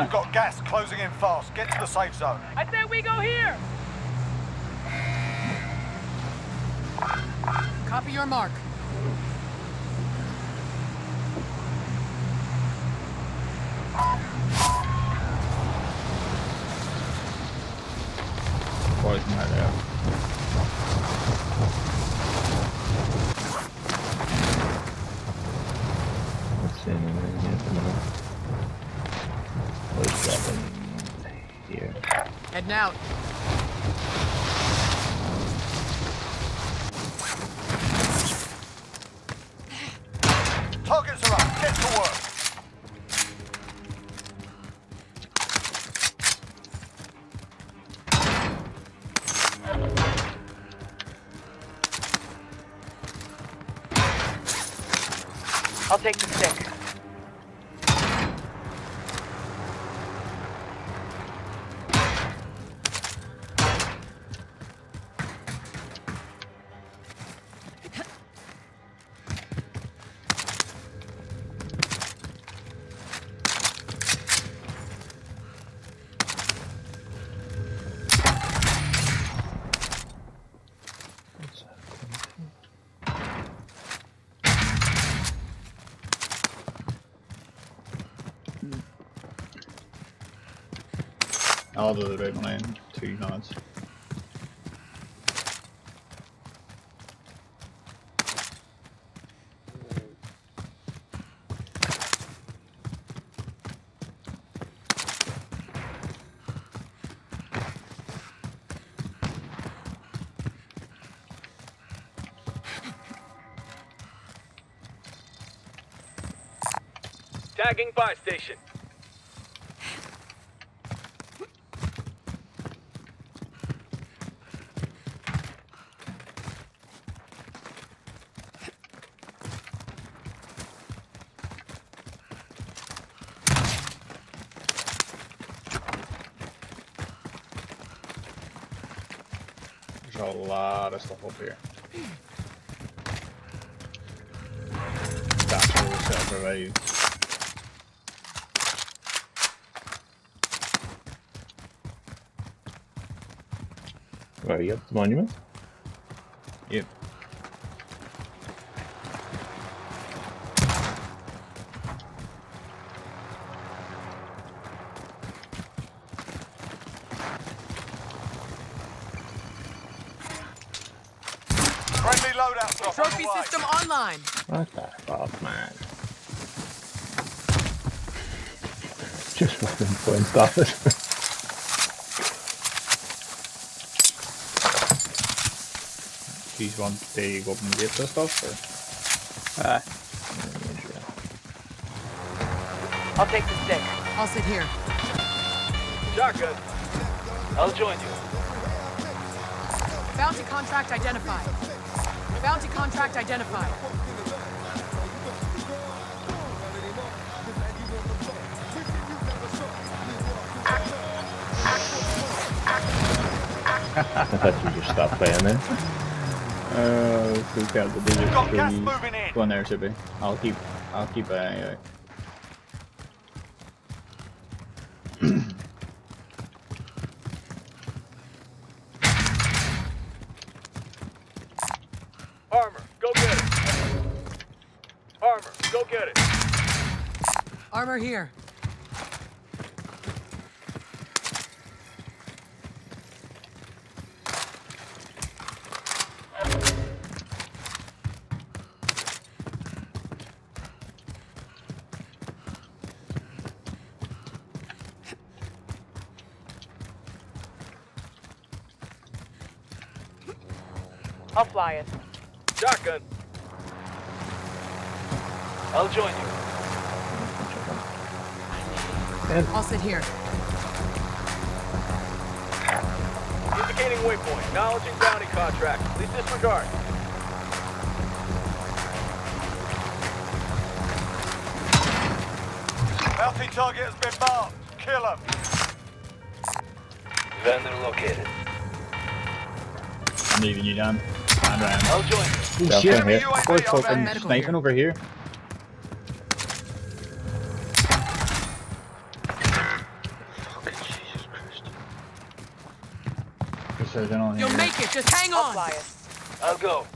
You've got gas closing in fast. Get to the safe zone. I said we go here! Copy your mark. Poison right there. What's in here at the minute? What's up in here? Heading out. I'll do the right one two nods. Tagging buy station. A lot of stuff up here. That's are you at the monument? Yep. Friendly loadout drop on Trophy the way. system online. What the fuck, man? Just fucking point stuff it. These want to go up and get this stuff or? Aye. I'll take the stick. I'll sit here. Shotgun. I'll join you. Bounty contract identified. Bounty contract identified. I thought you just stopped playing there. Uh, we've got the digit Got gas moving in. One there should be. I'll keep. I'll keep an eye out. Armor, go get it. Armor, go get it. Armor here. I'll fly it. Shotgun. I'll join you. I'll sit here. Indicating waypoint. Acknowledging bounty contract. Please disregard. Bounty target has been marked. Kill him. Vendor located. I'm leaving you, Dan. Ryan, Ryan. Oh, join. Oh, shit. Enemy here. UAV Boy, fucking sniping here. over here. You'll make it. Just hang on. I'll go.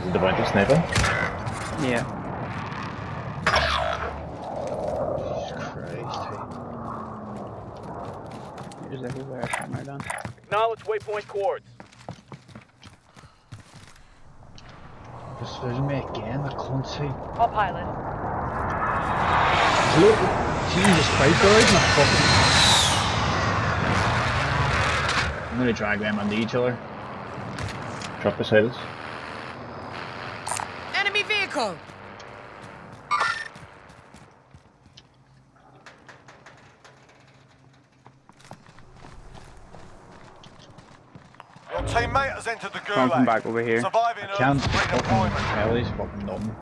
Is it the bunch of sniping? Yeah. Waypoint coords. Precision me again, I can't. I'll pilot. Look, Jesus Christ, guys, my fucking. I'm gonna drag them onto each other. Drop beside us. Enemy vehicle. Teammate has entered the gulag. from back over here. Surviving I can't earns fucking redeployment. tell he's fucking dumb.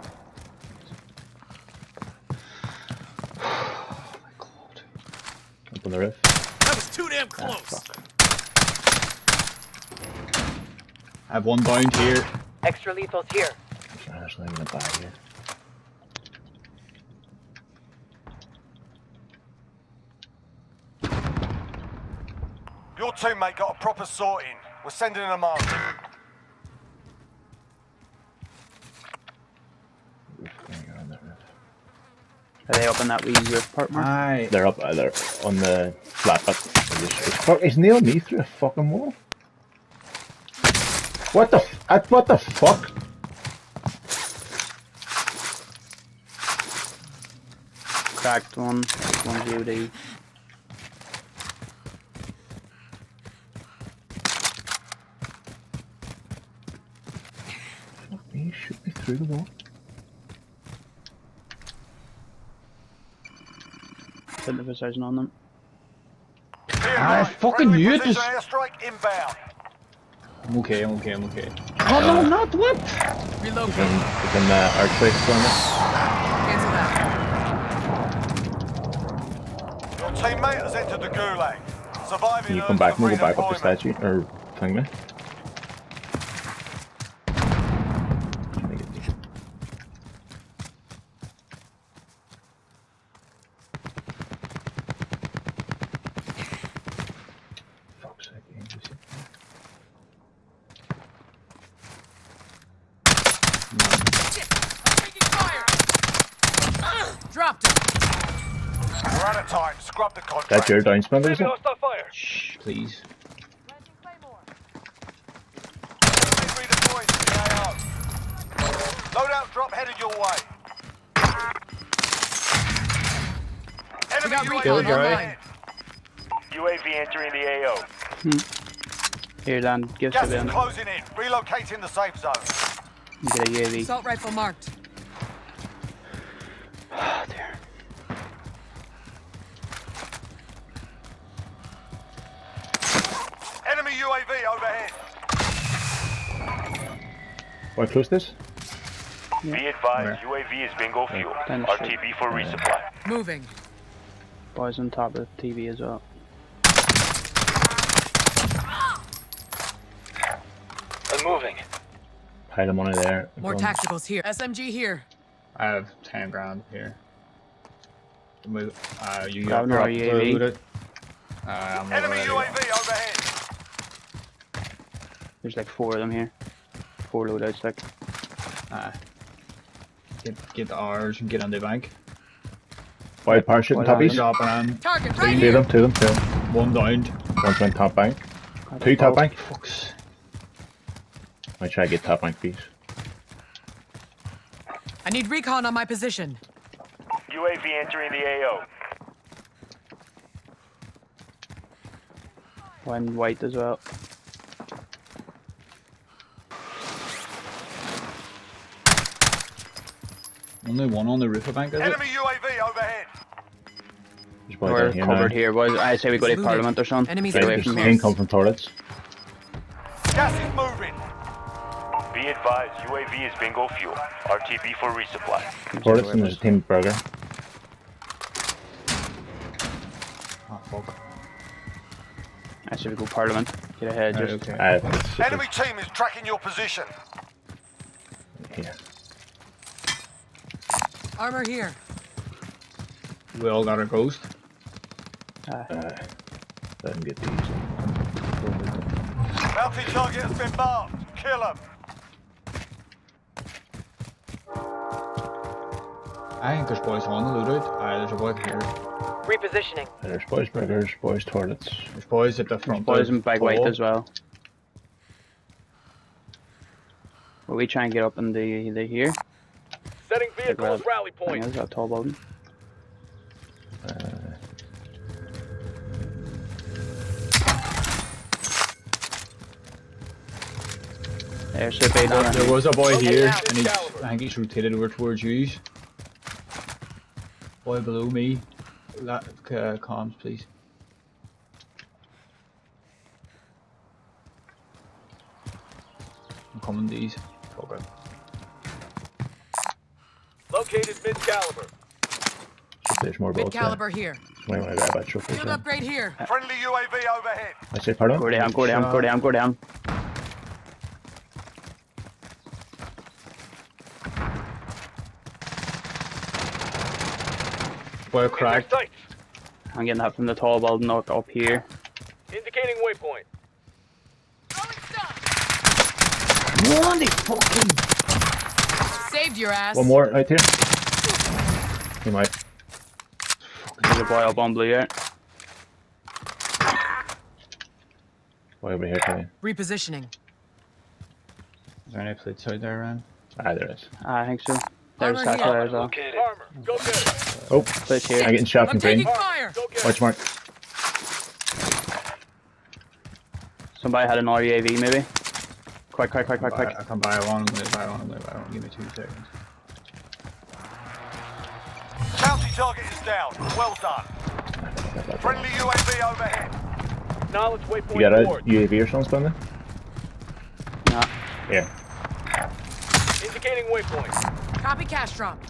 Up on the roof. That was too damn Ah, close. fuck. I have one down here. Extra lethals here. There's not even a bag here. Your teammate got a proper sorting. We're sending them on. Roof, there you go, on that roof. Are they up in that wee roof part, Mark? Aye. They're up uh, they're on the flat bit. He's, he's, fuck, he's nailed me through a fucking wall. What the f- uh, what the fuck? Cracked one. One VOD. Fuck me, shoot me through the wall. Putting the precision on them. I fucking knew it Precision was- I'm okay, I'm okay, I'm okay. Oh no, uh, not what? Relocate. It's in, it's in the archway on this. Cancel that. Your teammate has entered the gulag. Surviving Can you come back and we'll go back up the redeployment. statue? Or thing me? Trying to get these. Fuck's sake, James, you see? Taking fire. Dropped him. We're out of time. Scrub the contract. That's your down sprinter, is Maybe it? hostile fire. Shh, please. Redeploying to the AO. Loadout drop headed your way. Enemy got UAV recon overhead. online. UAV entering the AO. Hmm. Here, Dan, give Gas us is a bit. closing in. Relocating the safe zone. Get a UAV. Assault rifle marked. Oh, dear. Enemy UAV overhead. Why close this? Be advised, UAV is bingo fuel. Down the. RTB for resupply. Moving. Boys on top of the TV as well. I'm moving. Pile of money there. More Everyone- tacticals here. SMG here. I have 10 ground here. Move, uh, you got your drop UAV. load it. Uh, I'm Enemy. UAV overhead. There's like four of them here. Four loadouts, like. Uh, get, get the R's and get on the bank. Wild parachute and Well, toppies. Drop and Target Two right of here. them, two of them, two of them. one down. One's on top bank. Two top Oh, bank. Fucks. I try to get top bank, please. I need recon on my position. UAV entering the AO. One white as well. Only one on the riverbank, of bank, is it? Enemy UAV overhead. We're here covered now. here, boys. I say we go to Parliament or something. Enemies Get away coming from close. here. Come from toilets. Gas is moving. Be advised, UAV is bingo fuel. RTB for resupply. Toilets and there's a team burger. Oh, fuck. Ah, I say we go Parliament. Get ahead, Right, just. okay. Uh, Enemy team is tracking your position. here. Armor here. We all got a ghost. Uh, uh let him get these. Bounty target has been marked. Kill them. I think there's boys on the loadout. Aye, there's a boy here. Repositioning. There's er boys burgers, boys toilets. There's boys at the front. Boys there. in bag white as well. Will we try and get up in the, the here? Setting Like vehicle rally I think point. it's that tall building. There should be There, there was a boy Okay, here, and he's, I think he's rotated over towards you. Boy below me. That uh, comms, please. I'm coming these. Okay. Located mid caliber. There's more Mid boats there. caliber here. Might want to grab that truck. Field upgrade here. Friendly UAV overhead. I say pardon? Go down, go down, go down, go down. Boy In their cracked. I'm getting that from the tall building up, up here. Indicating waypoint. Saved your ass. One more right here. He might. There's a boy up on blue here. Way over here, Kenny. Repositioning. Is there any plates out there, Ryan? Ah, there is. Ah, I think so. There's Armor that here. there as well. Armor. Go get it. Oh, Place I'm getting shot from green. taking fire. Go get Watch mark. Somebody had an RUAV maybe. Quick, quick, quick, quick, Buy- quick. I can buy one, I'm gonna buy one, I'm gonna buy one. Give me two seconds. Bounty target is down. Well done. Friendly UAV overhead. Knowledge You waypoint got a forward. UAV or something, Spencer? Nah. Yeah. Indicating waypoint. Copy cash drop.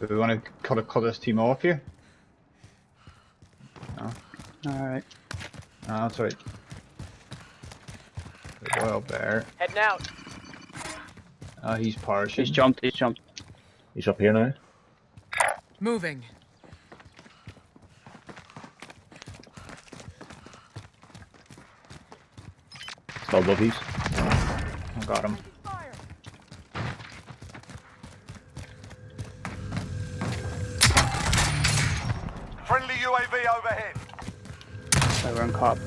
Do we want to cut, a, cut this team off here? Alright. No, that's right. The boy up there. Heading out. Uh, he's parachuting. He's jumped, he's jumped. He's up here now. Moving. Still buggies. I got him. Friendly UAV overhead. So we're on cop.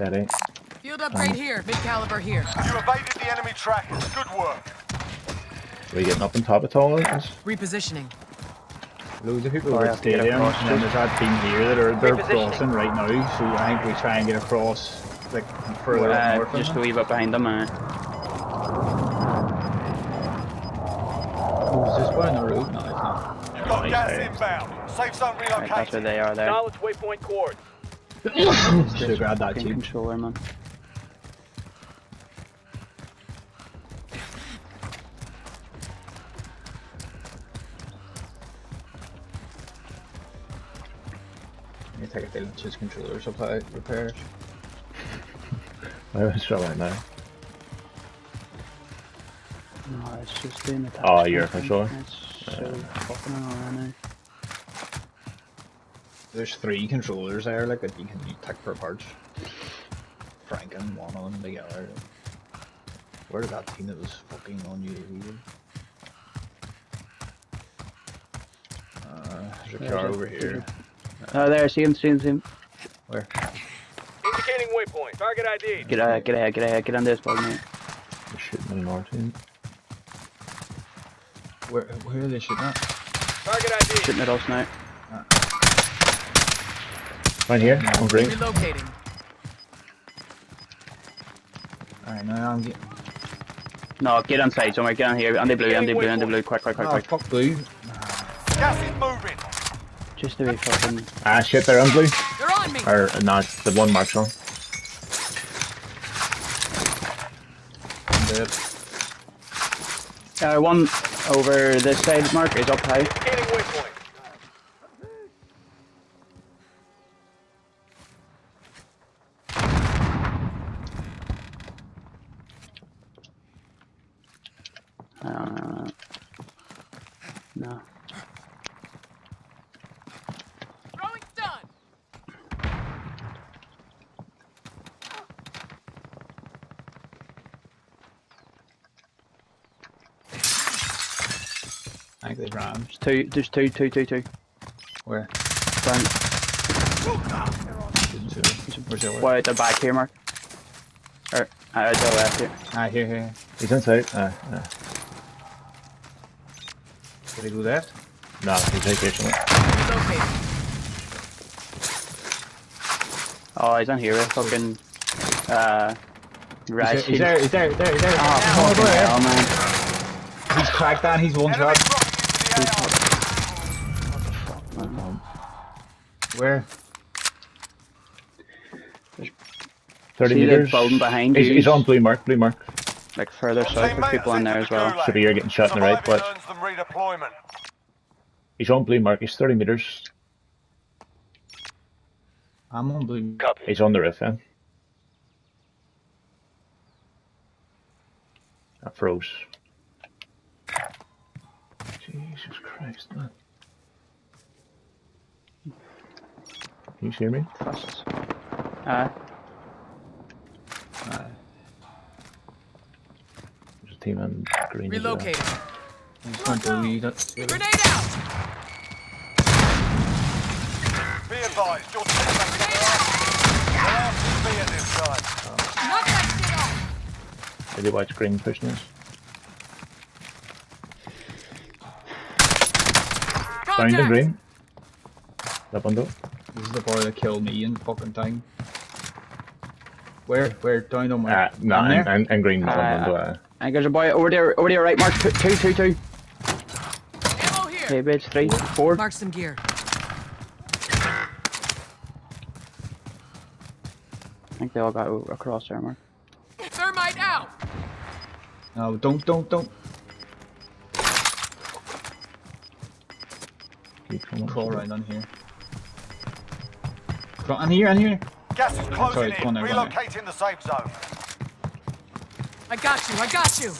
That ain't. Field upgrade here. Mid caliber here. You evaded the enemy trackers. Good work. Are we getting up on top of all this? Repositioning. Loads of people over yeah, at stadium, and then there's that team here that are they're crossing right now. So I think we try and get across, like further up Uh, north. just a from wee bit behind them. Uh, them. Oh, is this boy on the road? No, it's not. You've got Nice, gas inbound. Safe zone right, that's where relocated. they are there. Knowledge waypoint coords. Should have grabbed that Fucking team. controller, man. You take a feeling just controller supply repairs. I was right now. No, it's just doing the Oh, you're a thing. controller? It's so fucking annoying now. There's three controllers there, like that you can you take for parts. Franken one of them together. Where did that team that was fucking on UAV? Uh, there's a There's car a- over here. Oh, there, see him, see him, see him. Where? Indicating waypoint. Target ID. Get out, get out, get out, get on this bug, mate. They're shooting an R team. Where? Where are they shooting at? Target ID. Shooting at us now. Right here, on green. Relocating. Alright, now I'm getting. No, get on side somewhere, get on here. On the blue, on the blue, on the blue. Quick, quick, quick, Oh, quick. fuck blue. Gas is moving. Just to be fucking. Ah, shit, they're on blue. They're on me. Or uh, not, the one mark's on. I'm dead. Uh, one over this side, Mark, is up high. Indicating waypoint. Uh, no. There's two, there's two, two, two, two. Where? Didn't see. Where's the other? way out the back here, Mark. Or, uh, out the left here. Ah, here, here. He's inside. Uh, uh, Did he go left? no, he's vacation. Oh, he's on here with fucking, uh, He's right. there, he's there, he's there, he's there, he's there. Oh, Oh, fucking go ahead. hell, man. He's cracked down, he's one shot. Dropping into the AO. Where? 30 See meters. building behind he's, you? he's on blue mark, blue mark. Like further south, there's Teammates people in there as well. gulag. Should be here getting shot in the right, Surviving but redeployment. he's on blue mark. He's 30 meters. I'm on blue. Copy. He's on the roof, yeah. That froze. Jesus Christ, man. Can you hear me? Trust. Uh, Ah, There's a team on green. as well. Relocating. he's on blue. That's Grenade out! Be advised, your teammates are They're RTB at this time. Knock that shit off! Did you watch green pushing us? Down the Contact! green. That window. This is the boy that killed me in fucking thing. Where? Where? Down on my. Uh, no, on and, there? and, and green that Uh, window. Uh, I think there's a boy over there, over there, right, Mark. Two, two, two, two. Ammo here! Okay, bitch, three, four. Mark some gear. I think they all got across there, Mark. Thermite out! No, don't, don't, don't. Keep coming. Crawl around on here. Crawl on here, on here. Gas is closing Sorry, in. go on there, go on. Relocating the safe zone. I got you, I got you!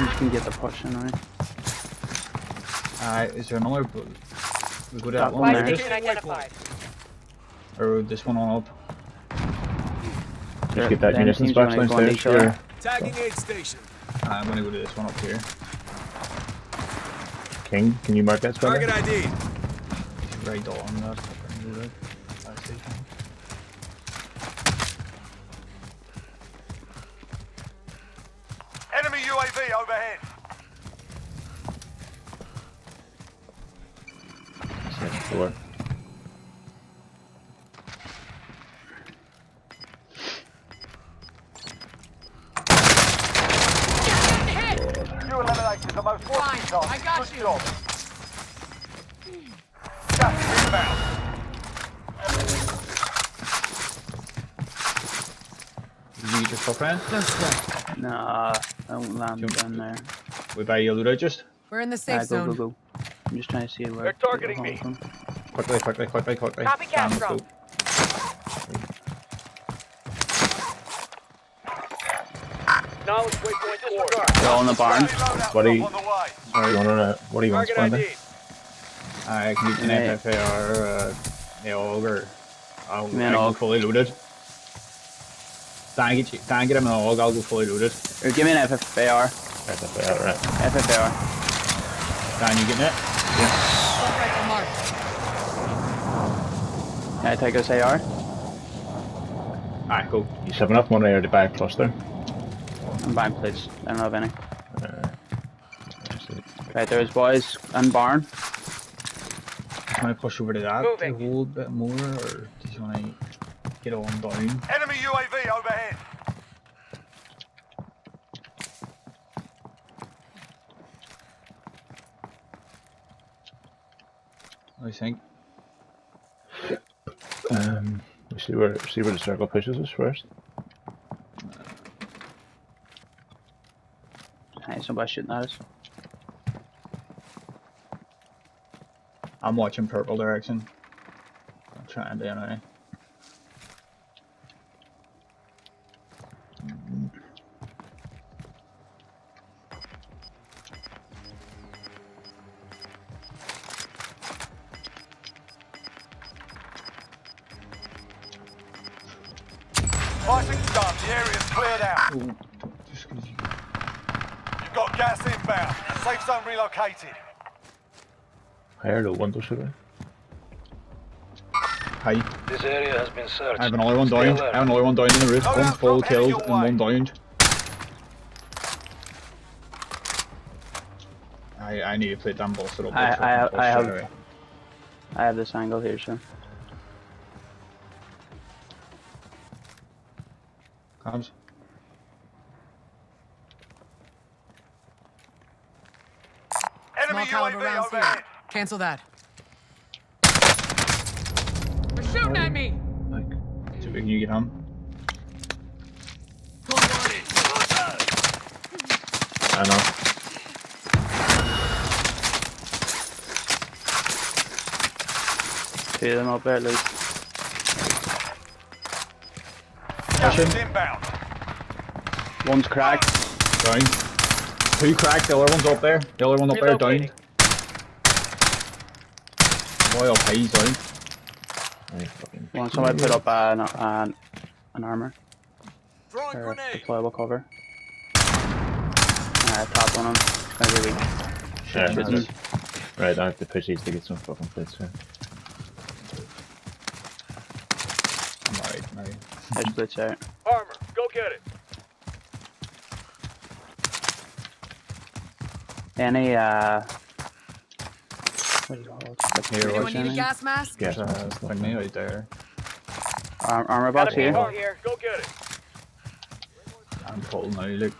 You can get the push in on it. Uh, is there another? bu- We go to that That one one there, there. Location identified. or this one on up. Just get that Then munitions teams box on downstairs. Sure. Tagging aid station. Uh, I'm gonna go to this one up here. King, can you mark that spot? Target ID. Right on that. You eliminated the most Fine, wanted target. I got Good you. job. Gas is inbound. Did you eat your fuck man? Nah, I won't land Jump. down there. We buy you a loot just We're in the safe go, zone. go, go. go. I'm just trying to see where. They're targeting me. from. quickly, quickly, quickly, quickly. Copy, Sam, Castro. go. Knowledge waypoint disregard. They're all in the barn. What do you- drop on the way. Sorry, you want to, what do you want Target spawned ID. I can get an Hey. FFAR, uh, AUG, or I'll, Man, I'll I'll- go fully loaded. Dan, get, you, Dan, get him an AUG, I'll go fully loaded. Or give me an FFAR. Right, that's right, right. FFAR. Dan, you getting it? Assault rifle marked. Can I take us AR? Alright, go. You have enough money there to buy a cluster. I'm buying plates. I don't have any. Uh, Right, there's boys and barn. Do you want to push over to that Moving. a whole bit more, or do you want to get on down? Enemy UAV overhead. I think. um, we see where see where the circle pushes us first. Hey, somebody shooting at us. I'm watching purple direction. I'm trying to anyway. Fighting's done. The area's cleared out. Oh, just 'cause you- Gas inbound. Safe zone relocated. Higher low window shooter. Hi. This area has been searched. I have another one downed. I have another one downed in the roof. Oh, One no, full drop killed and one downed. I I need to play damn boss it up. I- like I- fucking I have- away. I have this angle here, so. Comes. Enemy Small caliber UAV rounds overhead. here. Cancel that. They're shooting at me. Like, so can you get him? I know. Two of them up there, at least. Gas is Pushing. inbound. One's cracked. Down. Two cracked. The other one's up there. The other one up there down. Relocating. Boy up high, he's down. I fucking. One, somebody put up uh, an, uh, an, an armor. Throwing Or deployable cover. Alright, top on him. It's gonna be weak. Yeah, shooting. Right, I have to push these to get some fucking plates here. I'm alright now. There's blitz out. Armor, go get it. Any, uh. What do you call it? Like Here, here, Anyone need a gas mask? Yes, There's a thing me right there. Arm, armor Got box a here. here. Go get it. I'm full now, look.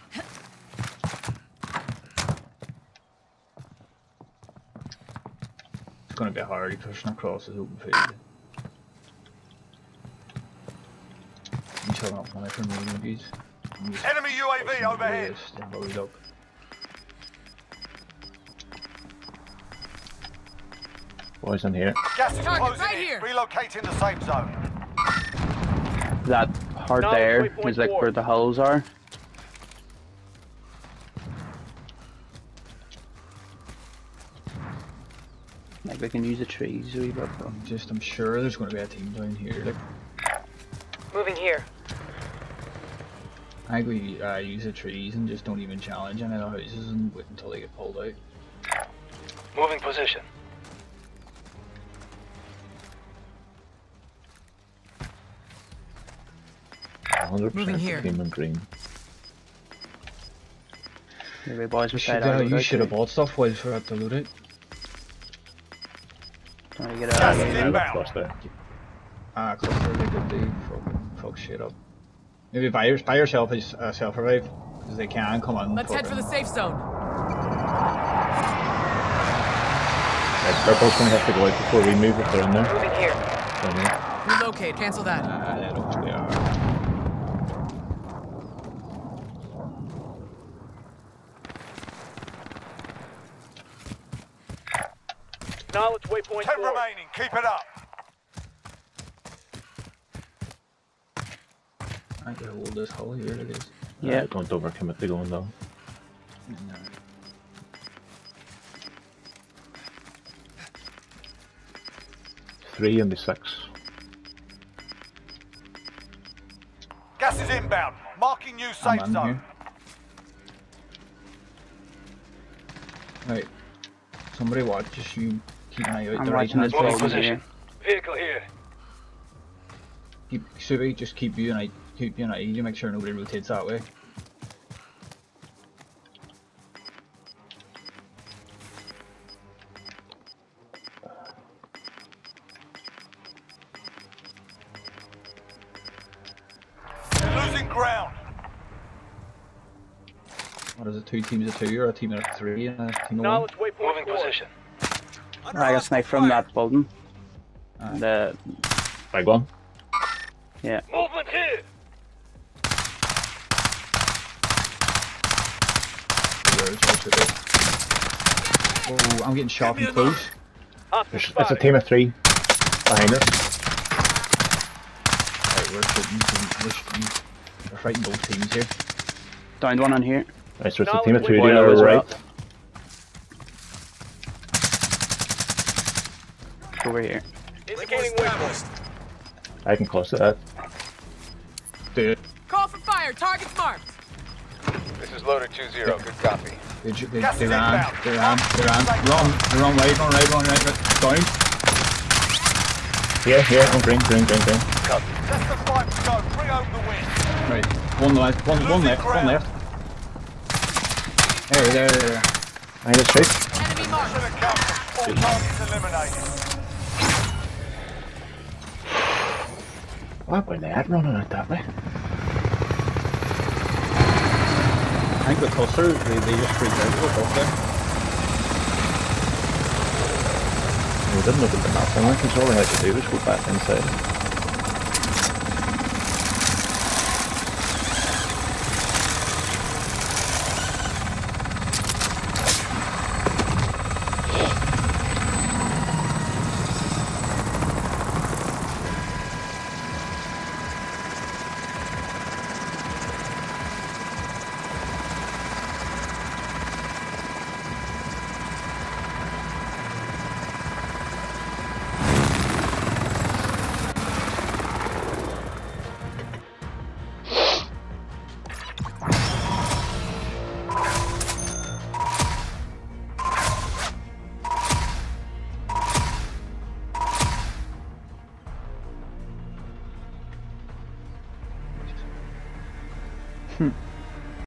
It's gonna be hard pushing across this open field. You shall not want it from me, movies. Enemy UAV overhead. Stand load up. Boys in here. Gas is Target closing right in. here. Relocating the safe zone. That part Knowledge there waypoint is like four. where the holes are. Like we can use the trees a wee but- I'm just, I'm sure there's gonna be a team down here. Like, Moving here. I think we uh, use the trees and just don't even challenge any of the houses and wait until they get pulled out. Moving position. Hundred Moving percent here. team green. Maybe boys You should, uh, you should have bought stuff while we're at the loot it. Trying to get out is of there. inbound. Plus there. Ah, cluster they could do fucking fuck shit up. Maybe buy, your, buy yourself a s- a self revive because they can come on. Let's head for the safe zone. Right, Purple's gonna have to go out before we move if they're in there. Moving here. Down here. Relocate. Cancel that. Ah, they don't they are. Knowledge waypoint Ten four. remaining. Keep it up. I can hold this hole here. It is. Yeah. Uh, don't overcommit to going down. No. Three and the six. Gas is inbound. Marking new I'm safe zone. here. Right. Somebody watches you keep an eye out. I'm the right watching this hand Moving position. Vehicle here. Keep Subi, just keep you and I keep you and I you make sure nobody rotates that way. Losing ground. What is it? Two teams of two or a team of three and a team of one? Knowledge waypoint Moving position. I got sniped from that building. Aye. The Big one. yeah. Movement here. Where is it? Should it? Oh, I'm getting shot from close. Hostage There's, it's a team of three behind us. Right, we're shooting. We're, shooting. we're fighting both teams here. Downed one on here. Right, so it's a team of two waypoint to our as well. Over here. Indicating waypoint. I can close to that. Dude, Call for fire. Target's marked. This is loader 2-0. Good copy. They, ju- they, Gas they ran, they ran, they ran. Run, they run right, run right, run right, right. Down. Here, here, on green, green, green, green. Just the fight to go. Bring home the win. Right. One left, one, one Losing left, one left. There, there, there, there. I just shoot. Enemy marked. Mission accomplished. All targets eliminated. What were they at running out that way? I think the cluster, they, they just freaked out with the cluster. We didn't look at the map, and I all I had to do was go back inside.